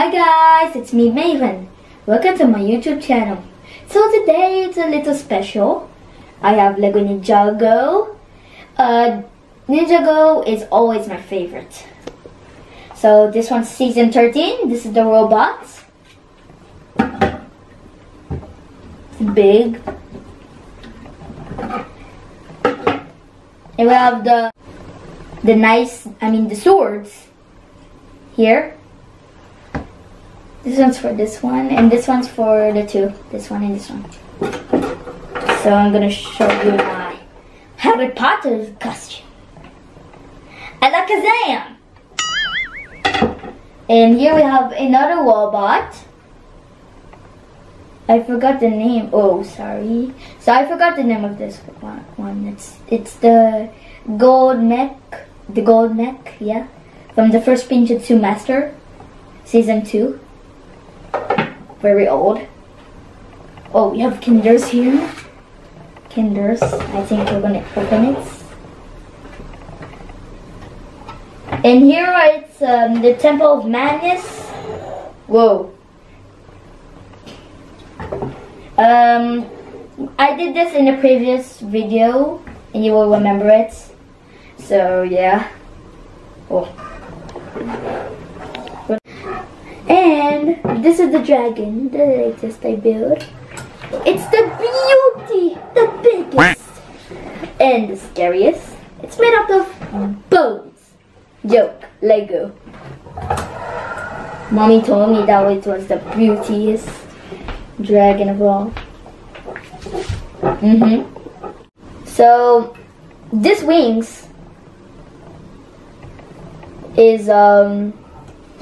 Hi guys, it's me Maven. Welcome to my YouTube channel. So today it's a little special. I have Lego Ninjago. Uh, Ninjago is always my favorite. So this one's season 13. This is the robots. It's big. And we have the the nice, I mean the swords here. This one's for this one, and this one's for the two. This one and this one. So I'm gonna show you my Harry Potter costume. Alakazam! And here we have another robot. I forgot the name. Oh, sorry. So I forgot the name of this one. It's it's the gold neck. The gold neck, yeah. From the first Spinjitzu Master, season two very old. Oh, we have Kinders here. Kinders. I think we're gonna open it. And here it's um, the Temple of Madness. Whoa. Um, I did this in a previous video, and you will remember it. So yeah. Oh. This is the dragon, the latest I built. It's the beauty, the biggest, and the scariest. It's made out of bones. Joke, Lego. Mommy told me that it was the beautiest dragon of all. Mm-hmm. So, this wings is, um,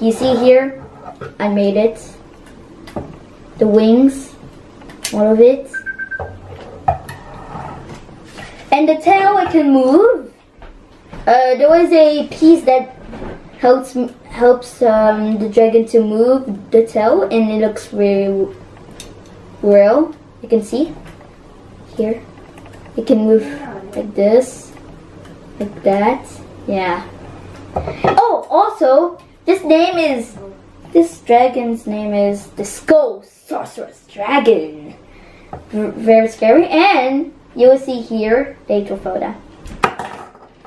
you see here, I made it. The wings, all of it. And the tail I can move. Uh, there was a piece that helps helps um, the dragon to move the tail and it looks very real. You can see here. It can move like this, like that. Yeah. Oh, also, this name is this dragon's name is the Skull Sorcerer's Dragon. very scary. And you will see here later photo.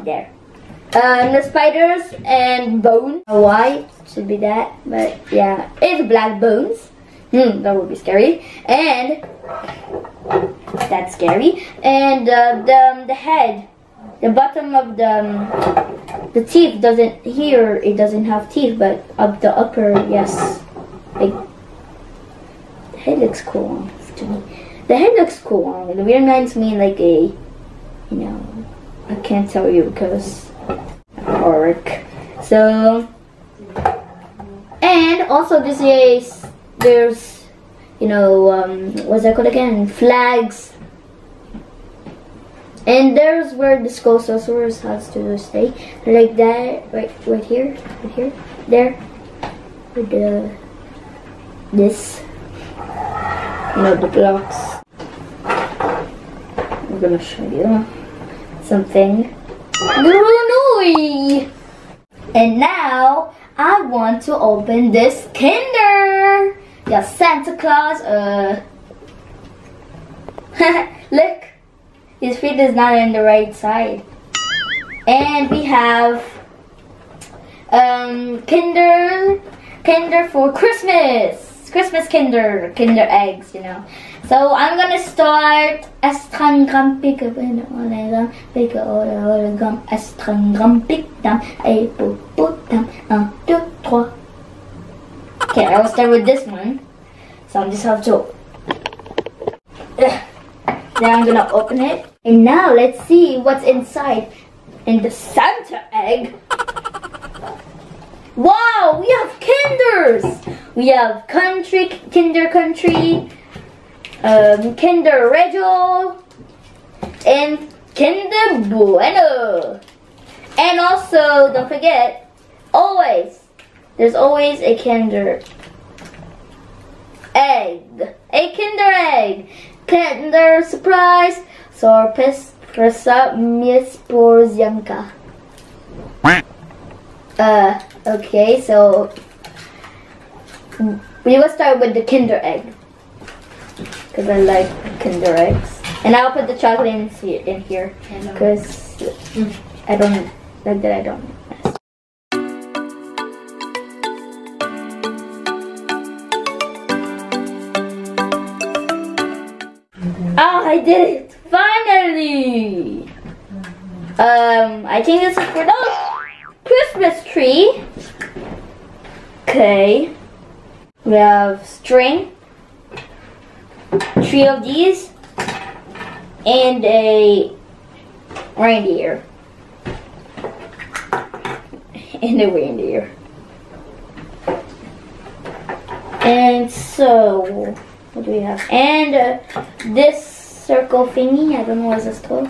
There. Um, the spiders and bone. White should be that, but yeah, it's black bones. Hmm, that would be scary. And that's scary. And uh, the the head, the bottom of the um, the teeth doesn't here it doesn't have teeth but up the upper yes. Like the head looks cool to me. The head looks cool it reminds me like a you know I can't tell you because arc so and also this is there's you know um, what's that called again? Flags and there's where the Skullsaurus has to stay. Like that, right, right here, right here, there. With the this, you know, the blocks. I'm gonna show you something. And now I want to open this Kinder. The Santa Claus. Uh, look. His feet is not on the right side. And we have um, Kinder, Kinder for Christmas. Christmas Kinder, Kinder eggs, you know. So I'm gonna start. Okay, I will start with this one. So I'm just have to. Then I'm gonna open it. And now let's see what's inside in the Santa egg. Wow, we have Kinders. We have Country, Kinder Country, um, Kinder Riegel, and Kinder Bueno. And also, don't forget, always, there's always a Kinder egg. A Kinder egg. Kinder Surprise Sorpresa Niespodzianka. Uh, okay, so mm, we will start with the Kinder Egg. Because I like Kinder Eggs. And I'll put the chocolate in, in here. Because um, mm, I don't like that I don't mess. Oh, I did it! Finally! Um, I think this is for the Christmas tree. Okay. We have string, three of these, and a reindeer. And a reindeer. And so, what do we have? And uh, this circle thingy, I don't know what this called.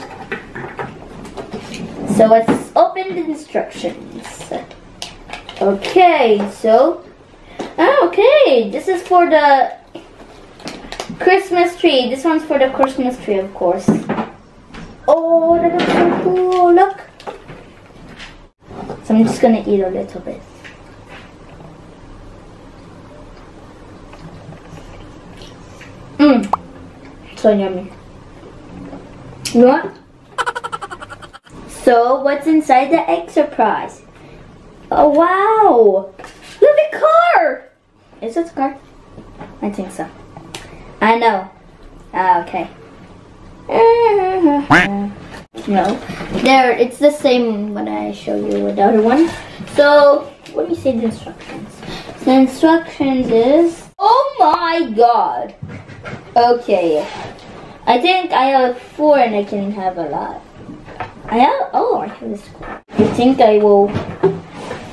So let's open the instructions. Okay, so, oh, okay, this is for the Christmas tree. This one's for the Christmas tree, of course. Oh, that looks so cool, look. So I'm just gonna eat a little bit. Mmm, so yummy. Want? So, what's inside the egg surprise? Oh, wow! Look at the car! Is it a car? I think so. I know. Ah, okay. no. There, it's the same when I show you with the other one. So, let me see the instructions. The instructions is... Oh my god! Okay. I think I have four and I can have a lot. I have, oh, I have this. I think I will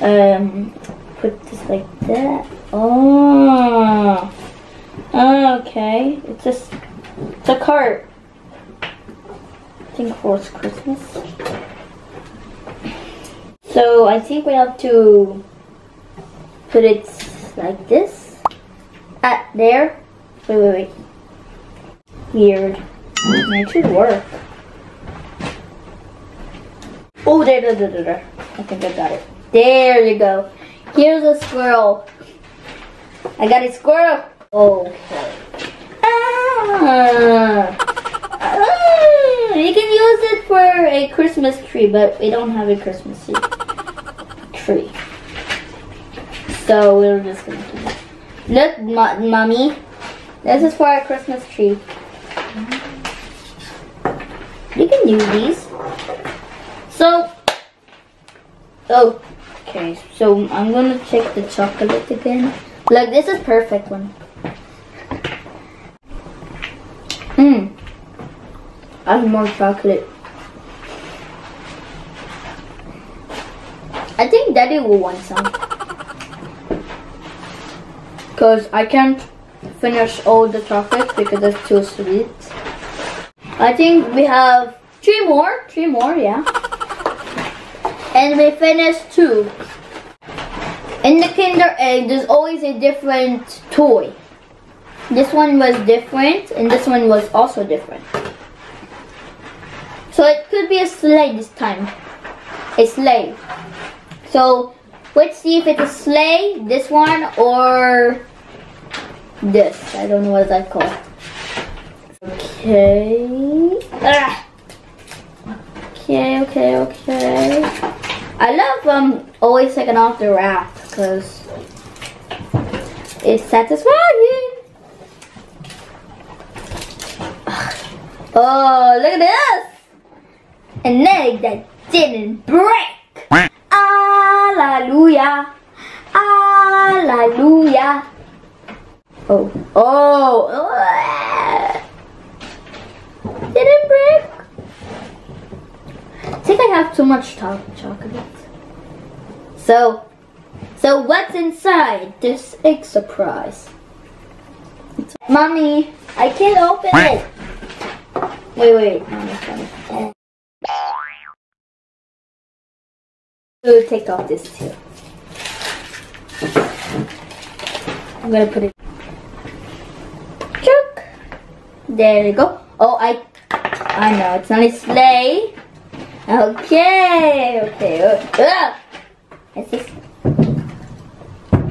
um, put this like that. Oh, okay. It's just, it's a cart. I think for Christmas. So I think we have to put it like this. At there. Wait, wait, wait. Weird. It should work. Oh, there, there, there, there. I think I got it. There you go. Here's a squirrel. I got a squirrel. Okay. Ah. ah. You can use it for a Christmas tree, but we don't have a Christmas tree. tree. So we're just gonna keep it. Look, mommy. This is for our Christmas tree. You can use these. So, oh, okay. So I'm gonna check the chocolate again. Look, this is perfect one. Mmm. I have more chocolate. I think daddy will want some. Because I can't finish all the chocolate because it's too sweet. I think we have three more, three more, yeah. And we finished two. In the Kinder Egg, there's always a different toy. This one was different, and this one was also different. So it could be a sleigh this time. A sleigh. So let's see if it's a sleigh, this one, or this. I don't know what that's called. Okay. Ah. Okay, okay, okay. I love um always taking off the wrap because it's satisfying. Oh, look at this! An egg that didn't break. Hallelujah. Hallelujah. Oh, oh, didn't break. I think I have too much chocolate. So, so what's inside this egg surprise? Mommy, I can't open it. Wait, wait, Mommy, We'll take off this too. I'm gonna put it. Chuck. There you go. Oh, I, I know it's not a sleigh. Okay, okay. Uh?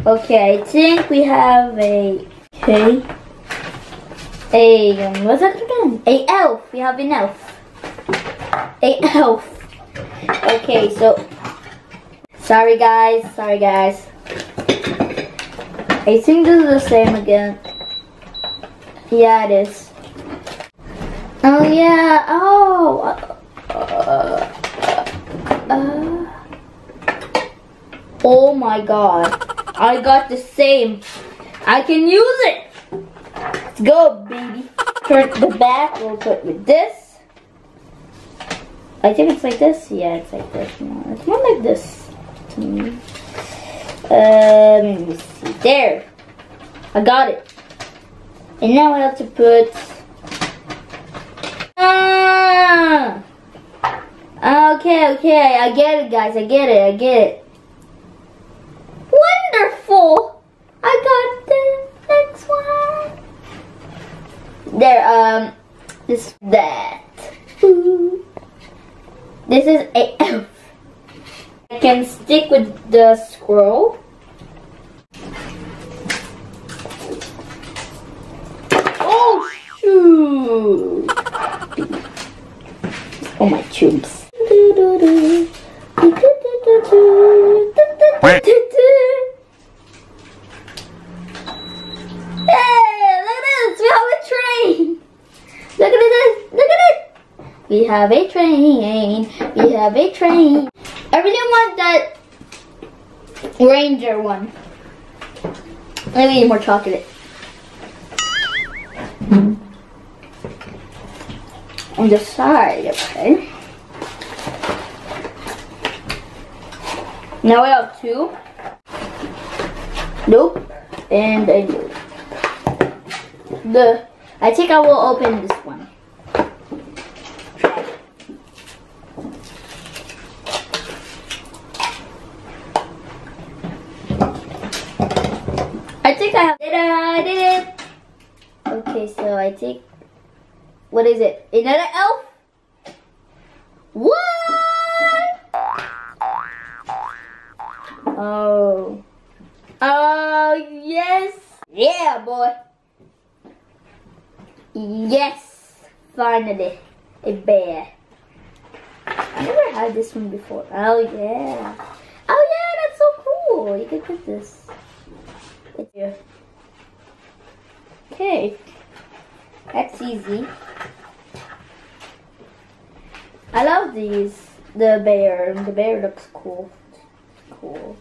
Okay, I think we have a okay. A um, what's that again? A elf. We have an elf. A elf. Okay, so sorry guys, sorry guys. I think this is the same again. Yeah, it is. Oh yeah. Oh. Uh, uh, oh my god. I got the same. I can use it. Let's go, baby. Turn the back. We'll put with this. I think it's like this. Yeah, it's like this. No, it's not like this to me. Um, let me see. There. I got it. And now I have to put Ah! Okay, okay, I get it, guys. I get it. I get it. Wonderful! I got the next one. There, um, this, that. Ooh. This is a elf. I can stick with the scroll. Oh, shoot! Oh my tubes. We have a train! Look at this! Look at it! We have a train. We have a train. I really want that ranger one. I need more chocolate. On the side, okay. Now we have two. Nope. And a. The I think I will open this one. I think I it. I did it. Okay, so I take what is it? Another elf? What? Oh. Oh yes. Yeah, boy. Yes. Finally. A bear. I never had this one before. Oh yeah. Oh yeah, that's so cool. You can put this. Here. Okay. That's easy. I love these. The bear. The bear looks cool. Cool.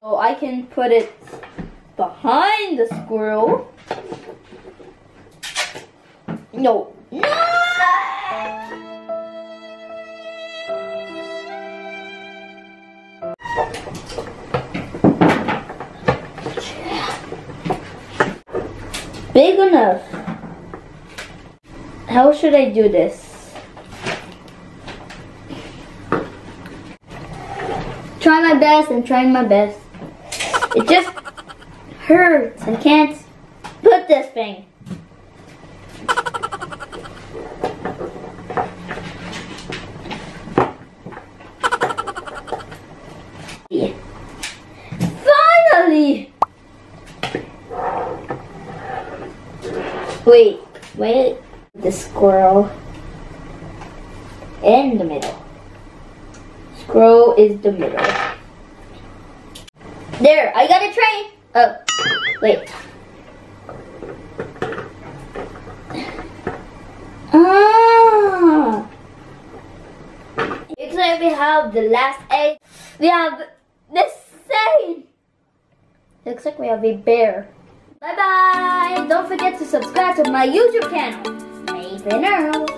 So I can put it behind the squirrel. No. No! Big enough. How should I do this? Try my best and trying my best. It just hurts. I can't put this thing. Finally! Wait, wait. The squirrel in the middle. Squirrel is the middle. There, I got a train. Oh, wait. Ah. Looks like we have the last egg. We have the same. Looks like we have a bear. Bye bye. Don't forget to subscribe to my YouTube channel. Maven Earl.